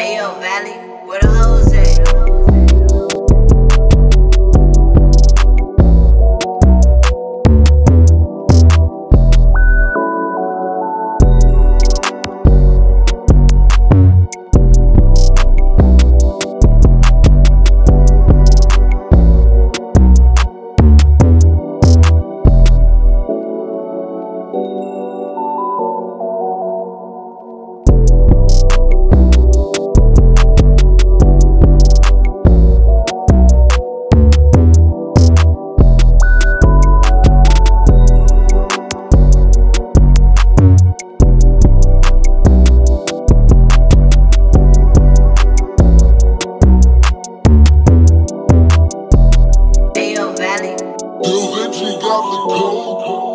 Ayo, Valley, where the hoes at? Da Vinci got the code.